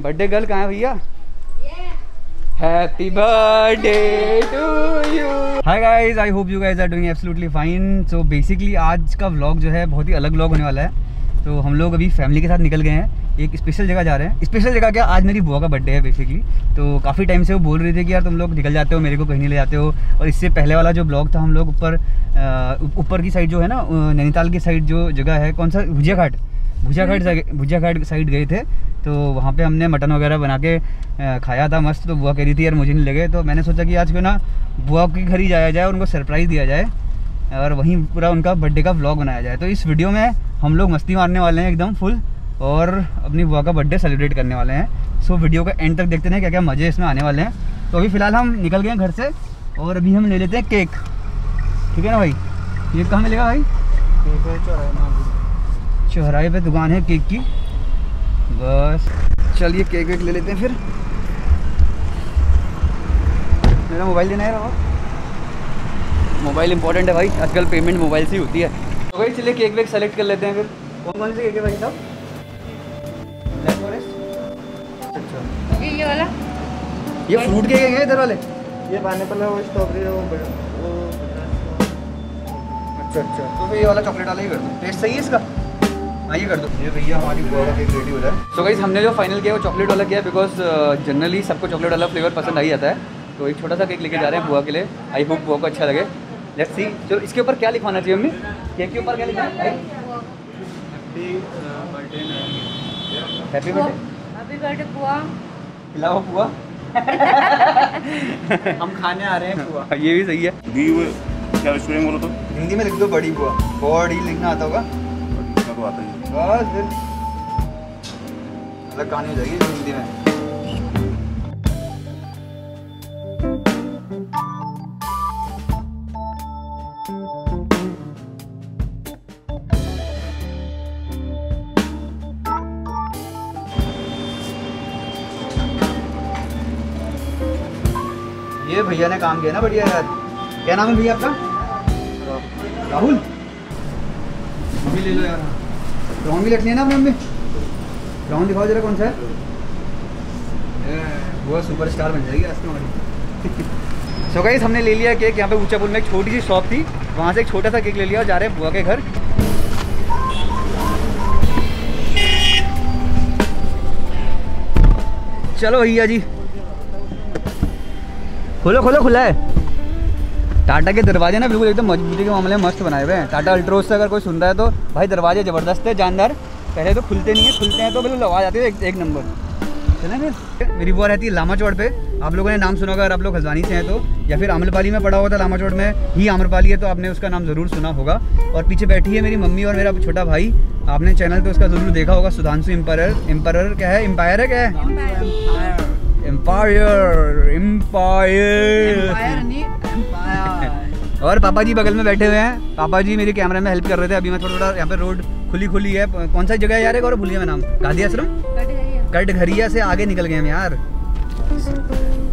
Birthday girl कहाँ है भैया? Happy birthday to you hi guys I hope you guys are doing absolutely fine so basically आज का vlog जो है बहुत ही अलग व्लॉग होने वाला है। तो हम लोग अभी फैमिली के साथ निकल गए हैं। एक स्पेशल जगह जा रहे हैं। स्पेशल जगह क्या? आज मेरी बुआ का बर्थडे है बेसिकली तो काफ़ी टाइम से वो बोल रही थी कि यार तुम लोग निकल जाते हो मेरे को कहीं नहीं ले जाते हो। और इससे पहले वाला जो ब्लॉग था हम लोग ऊपर ऊपर की साइड जो है ना नैनीताल की साइड जो जगह है कौन सा? भुजिया घाट भुजिया घाट भुजिया घाट साइड गए थे तो वहाँ पे हमने मटन वगैरह बना के खाया था मस्त तो बुआ कह रही थी, यार, मुझे नहीं लगे। तो मैंने सोचा कि आज क्यों ना बुआ के घर ही जाया जाए और उनको सरप्राइज़ दिया जाए, और वहीं पूरा उनका बर्थडे का व्लॉग बनाया जाए। तो इस वीडियो में हम लोग मस्ती मारने वाले हैं एकदम फुल, और अपनी बुआ का बर्थडे सेलिब्रेट करने वाले हैं। सो, वीडियो का एंड तक देखते हैं क्या क्या मज़े इसमें आने वाले हैं। तो अभी फ़िलहाल हम निकल गए हैं घर से, और अभी हम ले लेते हैं केक। ठीक है ना भाई? केक कहाँ मिलेगा भाई? चौराहे पे दुकान है केक की। बस। चलिए केक वेक ले लेते हैं फिर। मेरा मोबाइल देना है रहा मोबाइल इंपॉर्टेंट है भाई। आजकल पेमेंट मोबाइल से ही होती है। तो भाई चलिए केक वेक सेलेक्ट कर लेते हैं फिर। कौन कौन से केक है भाई साहब? अच्छा। ये वाला। ये फ्रूट केक है इधर वाले? ये पाइनएप्पल है वो स्ट्रॉबेरी है वो वो अच्छा अच्छा। तो फिर ये वाला चॉकलेट वाला ही कर दो टेस्ट सही है इसका? ये कर दो। ये भैया हमारी बुआ का केक रेडी हो रहा है। सो गाइस हमने जो फाइनल किया वो चॉकलेट वाला किया बिकॉज़ जनरली सबको चॉकलेट वाला फ्लेवर पसंद आ ही जाता है। तो एक छोटा सा केक लेके जा रहे हैं बुआ के लिए। आई होप बुआ को अच्छा लगे। लेट्स सी चलो इसके ऊपर क्या लिखवाना चाहिए मम्मी? केक के ऊपर क्या लिखना है हैप्पी बर्थडे हैप्पी बर्थडे बुआ खिलाओ बुआ हम खाने आ रहे हैं बुआ ये भी सही है। दी क्या बोलो तो? हिंदी में लिख दो बड़ी बुआ बड़ी लिखना आता होगा। तो आता है। बस। फिर अलग कहानी हो जाएगी हिंदी में। ये भैया ने काम किया ना बढ़िया यार। क्या नाम है भैया आपका? राहुल। भी ले लो यार। राउंड भी रखनी है ना अपने मम्मी राउंड दिखाओ जरा कौन सा है। वो सुपर स्टार बन जाएगी आज तो हमारी सो गाइस हमने ले लिया केक यहाँ पे ऊँचा पुल में एक छोटी सी शॉप थी। वहाँ से एक छोटा सा केक ले लिया और जा रहे हैं बुआ के घर। चलो भैया जी। खोलो खोलो खुला है। टाटा के दरवाजे ना बिल्कुल एकदम मजबूती के मामले में मस्त बनाए हुए हैं। टाटा अल्ट्रोज से अगर कोई सुन रहा है तो भाई दरवाजे ज़बरदस्त है जानदार। पहले तो खुलते नहीं है खुलते हैं तो बिल्कुल आवाज़ आती है एक, एक नंबर। चले फिर। मेरी बुआ रहती है लामा चौड़ पे। आप लोगों ने नाम सुना होगा अगर आप लोग हल्द्वानी से हैं तो। या फिर आम्रपाली में पड़ा हुआ था लामा चौड़ में। ही आम्रपाली है तो आपने उसका नाम ज़रूर सुना होगा। और पीछे बैठी है मेरी मम्मी और मेरा छोटा भाई। आपने चैनल पे उसका ज़रूर देखा होगा सुधांशु एम्पायर एम्पायर क्या है? एम्पायर है? क्या है एम्पायर एम्पायर और पापा जी बगल में बैठे हुए हैं। पापा जी मेरे कैमरा में हेल्प कर रहे थे। अभी मैं थोड़ा थोड़ा यहाँ पे रोड खुली खुली है। कौन सा जगह है यार एक और? भूलिए मैं नाम। गांधी आश्रम कटघरिया से आगे निकल गए हम यार।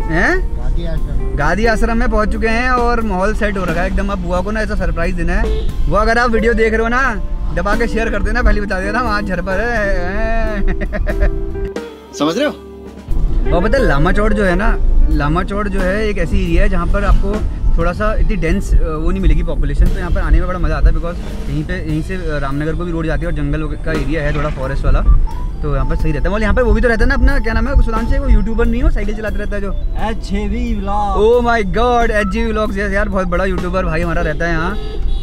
हैं? गांधी आश्रम में पहुँच चुके हैं और माहौल सेट हो रखा है। एकदम अब बुआ को ना ऐसा सरप्राइज़ देना है। वो अगर आप वीडियो देख रहे हो ना दबा के शेयर कर देना पहले बता देना वहाँ झर पर है। समझ रहे हो? और पता लामा चौड़ जो है ना लामा चौड़ जो है एक ऐसी एरिया है जहाँ पर आपको थोड़ा सा इतनी डेंस वो नहीं मिलेगी पॉपुलेशन तो यहाँ पर आने में बड़ा मज़ा आता है बिकॉज़ यहीं पे यहीं से रामनगर को भी रोड जाती है और जंगल का एरिया है थोड़ा फॉरेस्ट वाला तो यहाँ पर सही रहता है। और यहाँ पर वो भी तो रहता है ना अपना क्या नाम है सुधांश से वो यूट्यूबर नहीं हो साइकिल चलाते रहता है जो। H V vlog oh my god H G vlogs यार बहुत बड़ा यूट्यूबर भाई हमारा रहता है यहाँ।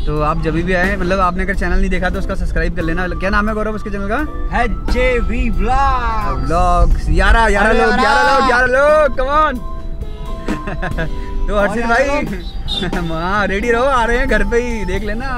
तो आप जब भी आए मतलब आपने अगर चैनल नहीं देखा तो उसका सब्सक्राइब कर लेना। क्या नाम है गौरव उसके चैनल का? जे वी व्लॉग्स ग्यारह ग्यारह लोग ग्यारह लोग ग्यारह लोग कमान तो हर्षित भाई। हाँ? रेडी रहो आ रहे हैं घर पे ही देख लेना।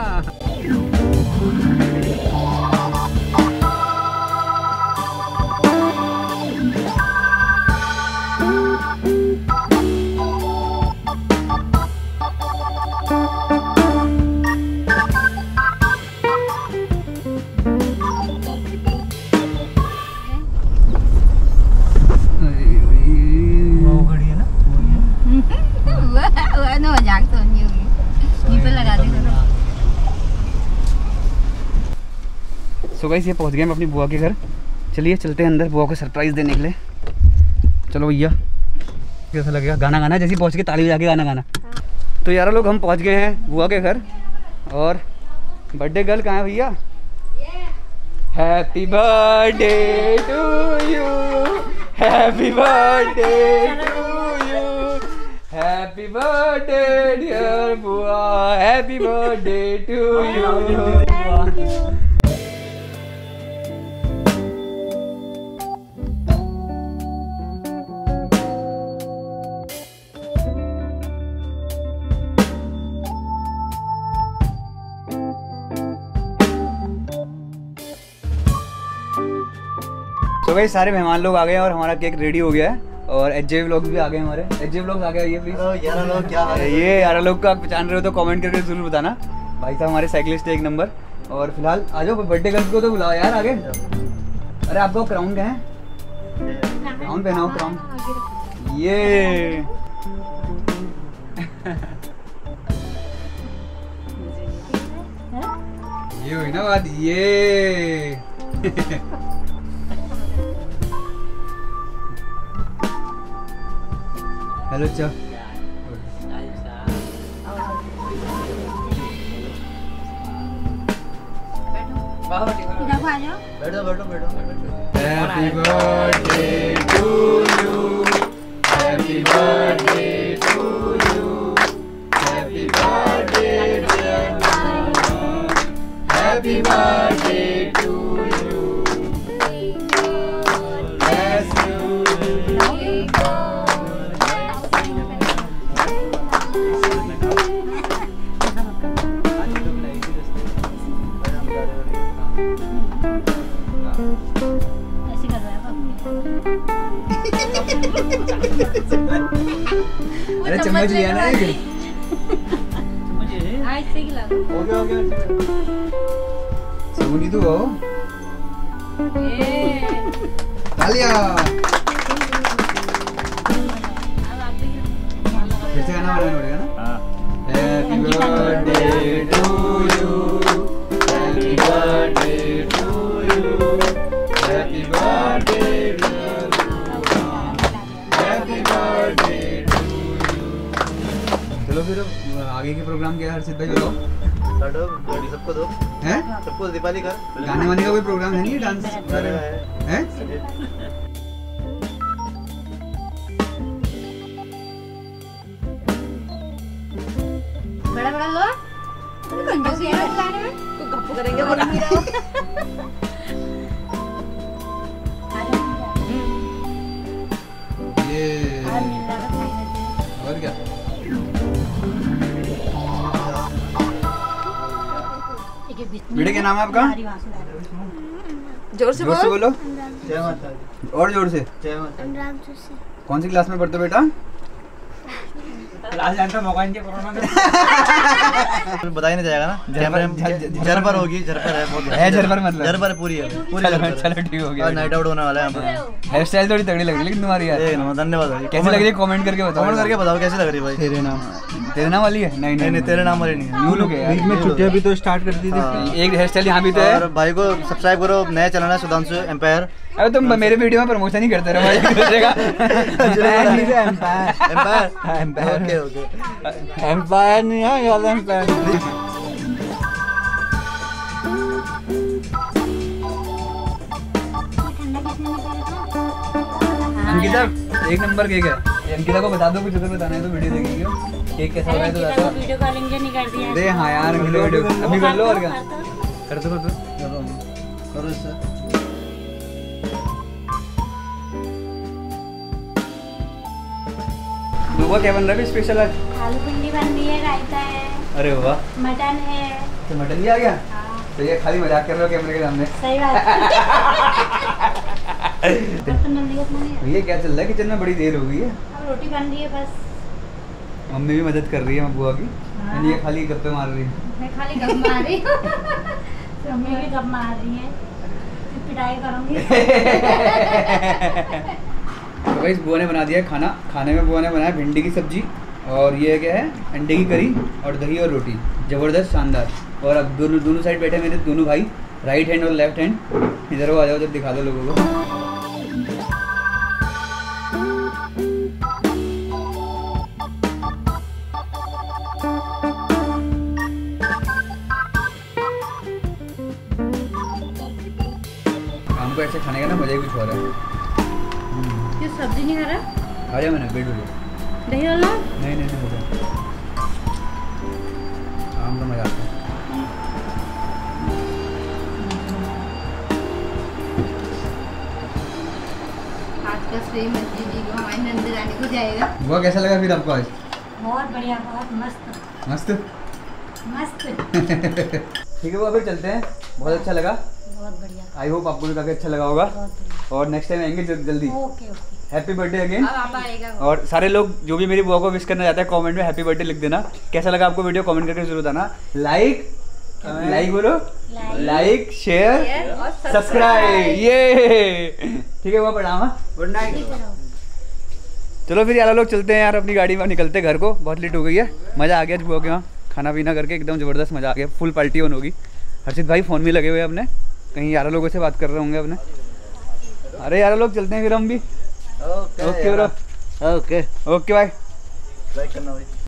गाइस ये पहुँच गए हम अपनी बुआ के घर। चलिए, चलते हैं अंदर बुआ को सरप्राइज़ देने के लिए। चलो भैया, कैसा लगेगा? गाना गाना, जैसे पहुँच के ताली बजा के गाना गाना। तो यार, लोग, हम पहुँच गए हैं बुआ के घर। और बर्थडे गर्ल कहाँ है भैया? Happy birthday to you happy birthday happy birthday dear बुआ. हैप्पी बर्थडे टू यू तो भाई सारे मेहमान लोग आ गए हैं और हमारा केक रेडी हो गया है और एच जे व्लॉग्स भी आ गए हमारे। एच जे व्लॉग्स आ गए ये प्लीज़ हेलो यार लोग क्या ये यार लोग का पहचान रहे हो तो कमेंट करके ज़रूर बताना। भाई साहब हमारे साइकिलिस्ट है एक नंबर और फ़िलहाल आ जाओ बर्थडे गर्ल को तो बुलाओ यार आगे। अरे आपको क्राउन कहाँ है? क्राउन पहनाओ क्राउन ये। ये हुई ना बात ये। हेलो चा इधर को आ जाओ बैठो बैठो बैठो Happy birthday to you. Happy birthday अरे चम्मच लिया ना एक। हाँ इससे खिला दो। हो गया हो गया सगुनी तू हो ये। तालिया। अब आप भी खिलाओ। फिर से गाना बनाना पड़ेगा ना? हाँ। Happy birthday to you. Happy birthday आगे के प्रोग्राम क्या है हर्षित भाई बताओ गाड़ी सबको दो। हैं? सबको दीपावली का। गाने वाने का कोई प्रोग्राम है नहीं डांस है। बड़ा बड़ा लो। कंजूस है यार खाने में तो गप्पू करेंगे बोल बेटे क्या नाम है आपका? से ज़ोर से बोलो। जय माता और ज़ोर से। जय माता कौन सी क्लास में पढ़ते हो बेटा? बताया नहीं जाएगा ना? कैमरे झरपर होगी। झरपर है बहुत है झरपर मतलब। झरपर पूरी है। पूरी चलो ठीक हो गया। नाइट आउट होने वाला है यहाँ हेयर स्टाइल थोड़ी तगड़ी लग रही लेकिन तुम्हारी यार। धन्यवाद भाई। कैसी लग रही है? कमेंट करके बताओ। कमेंट करके बताओ कैसी लग रही है भाई? तेरे नाम। तेरे नाम वाली है? नहीं नहीं नहीं तेरे नाम वाली नहीं न्यू लुक है यार। में छुट्टियाँ भी तो स्टार्ट कर दी थी। एक हेयर स्टाइल यहाँ भी तो है। और भाई को सब्सक्राइब करो नया चैनल है सुधांशु एम्पायर अरे तुम मेरे वीडियो में प्रमोशन ही करते रहो भाई। एक दूसरे का एम्पायर ओके ओके एम्पायर नहीं है यार एम्पायर अंकिता एक नंबर केक है। अंकिता को बता दो कुछ अगर बताना है तो वीडियो देखेंगे। केक कैसा हो रहा है तो बता दो वीडियो कॉलिंग जो नहीं कर दिया। अरे हाँ यार अंकिता वीडियो अभी कर लो और क्या। कर दो कर दो। करो सर। दुबा क्या बन रहा है स्पेशल आज? आलू भिंडी बन रही है रायता है। अरे वाह। मटन है। तो मटन भी आ गया? हाँ, तो ये खाली मज़ाक कर रहे हो कैमरे के सामने। सही बात। है है। भैया क्या चल रहा है किचन में? बड़ी देर हो गई है। रोटी बन रही है बस। मम्मी भी मदद कर रही है बुआ की। यानी ये खाली गप्पे मार रही है। मैं खाली गप मार रही हूँ। मम्मी भी गप मार रही है। पिटाई करूँगी। तो भाई बुआ ने बना दिया है खाना। खाने में बुआ ने बनाया भिंडी की सब्ज़ी और ये क्या है, अंडे की करी और दही और रोटी। ज़बरदस्त, शानदार। और अब दोनों दोनों साइड बैठे मेरे, दोनों भाई। राइट हैंड और लेफ़्ट हैंड इधर वो आ जाओ जब दिखा दो लोगों को। हमको ऐसे खाने का ना मज़ा ही कुछ हो रहा है। क्यों सब्ज़ी नहीं खा रहा। खा लिया मैंने पेट भर दही वाला? नहीं नहीं नहीं गया आम का मज़ा आता है वो कैसा लगा फिर आपको आज? बहुत बढ़िया बहुत मस्त। मस्त? मस्त। ठीक है वो फिर चलते हैं। बहुत अच्छा लगा। बहुत बढ़िया। आई होप आपको भी काफ़ी अच्छा लगा होगा। और नेक्स्ट टाइम आएँगे जल- जल्दी। Okay okay. Happy birthday again अब आप आएगा वो। और सारे लोग जो भी मेरी बुआ को विश करना चाहते हैं कमेंट में हैप्पी बर्थडे लिख देना। कैसा लगा आपको वीडियो कमेंट करके ज़रूर बताना। लाइक लाइक बोलो। लाइक शेयर सब्सक्राइब ये ठीक है वो पढ़ामा गुड नाइट है। चलो फिर यार लोग चलते हैं यार अपनी गाड़ी में निकलते हैं घर को। बहुत लेट हो गई है। मज़ा आ गया बुआ के वहाँ खाना पीना करके एकदम ज़बरदस्त मज़ा आ गया। फुल पार्टी ऑन होगी। हर्षित भाई फ़ोन में लगे हुए हैं अपने। कहीं यारह लोगों से बात कर रहे होंगे अपने। अरे यारह लोग चलते हैं फिर हम भी। Okay okay bro okay okay bye like करना भाई